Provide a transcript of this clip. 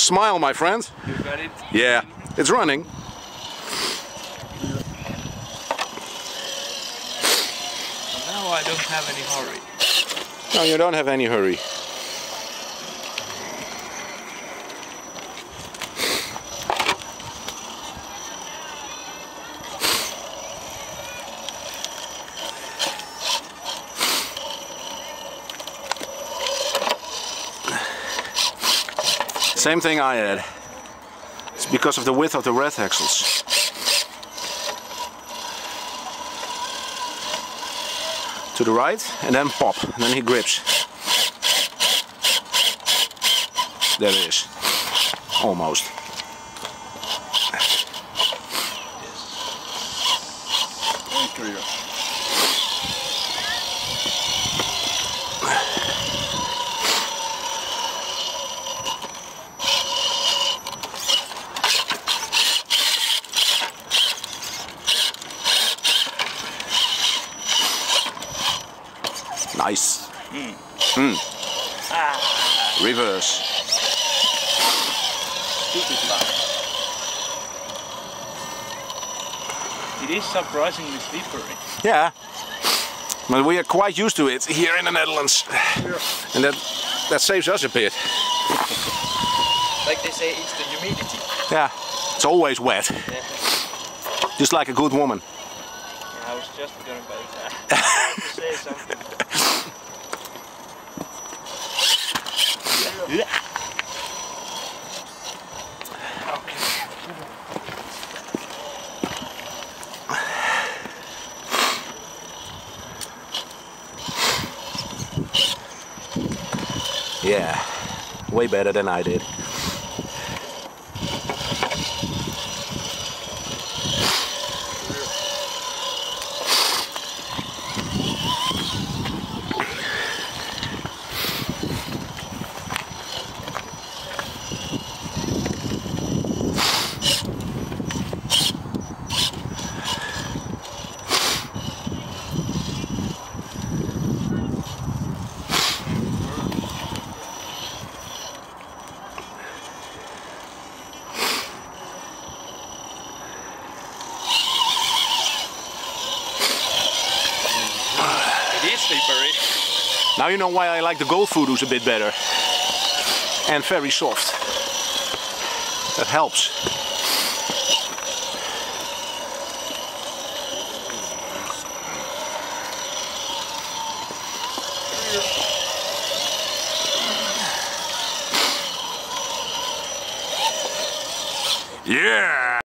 Smile, my friends. You it? Yeah, it's running. Now I don't have any hurry. No, you don't have any hurry. Same thing I had. It's because of the width of the red axles. To the right and then pop, and then he grips. There it is. Almost. Nice. Mm. Reverse. Stupid luck. It is surprisingly slippery. Yeah. But we are quite used to it here in the Netherlands. And that that saves us a bit. Like they say, it's the humidity. Yeah. It's always wet. Yeah. Just like a good woman. Yeah, I was just going to say something. Yeah. Way better than I did. Slippery. Now you know why I like the gold voodoo's a bit better. And very soft. That helps. Yeah!